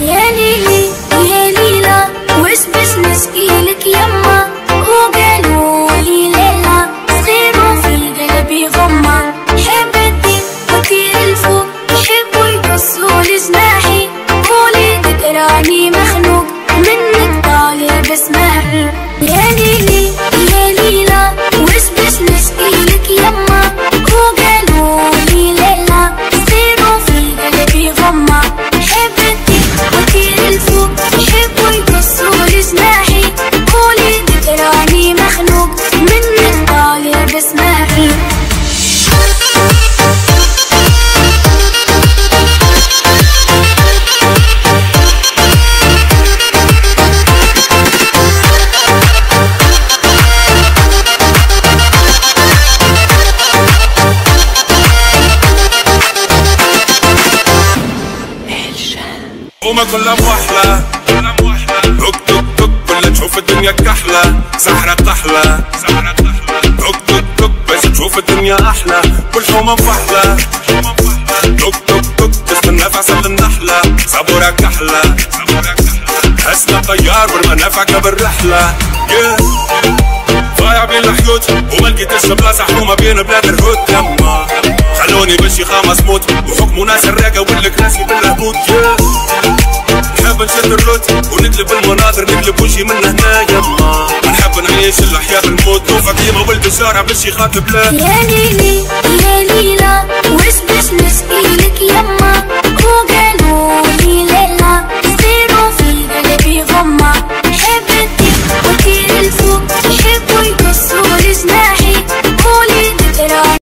يا ليلي يا ليلى وش باش نشكيلك يما؟ وقالوا لي ليلى صغيرو في قلبي غمة. حبتي الدين وطير الفوق يحبوا يقصوا لجناحي قولي ذكراني وما كلها موحلة توك توك توك كلها تشوف الدنيا كحلة. سحرة طحلة. توك توك توك باش تشوف الدنيا أحلى. كل حومة مفحلة توك توك توك تستنى في عسل النحلة. صبورة كحلة. حسنا طيار والمنافع بالرحلة yeah. ضايع بين الحيوت وما لقيتش بلاصة حكومة بين بلاد الهود لما خلوني باش يخامس موت وحكموا ناس الراقة والكراسي بالهبوط yeah. ونشد الروتي ونقلب المناظر نقلب وجهي من هنا يا يما. نحب نعيش الحياة بالموت. نوفى كيما ولد الشارع باش يخاف بلا يا ليلي يا ليلى وش باش نشكيلك يما؟ وقالوا لي ليلى يصيروا في قلبي غمة. حبيت